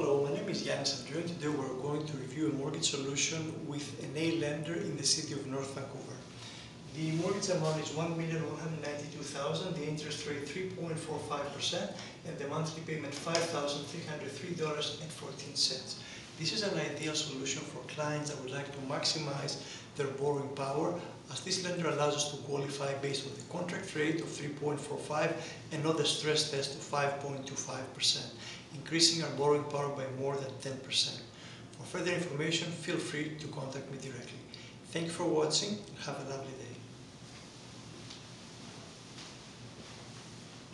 Hello, my name is Yiannis Andreou. Today we're going to review a mortgage solution with an A lender in the city of North Vancouver. The mortgage amount is 1,192,000, the interest rate 3.45%, and the monthly payment $5,303.14. This is an ideal solution for clients that would like to maximize their borrowing power, as this lender allows us to qualify based on the contract rate of 3.45 and not the stress test of 5.25%, increasing our borrowing power by more than 10%. For further information, feel free to contact me directly. Thank you for watching and have a lovely day.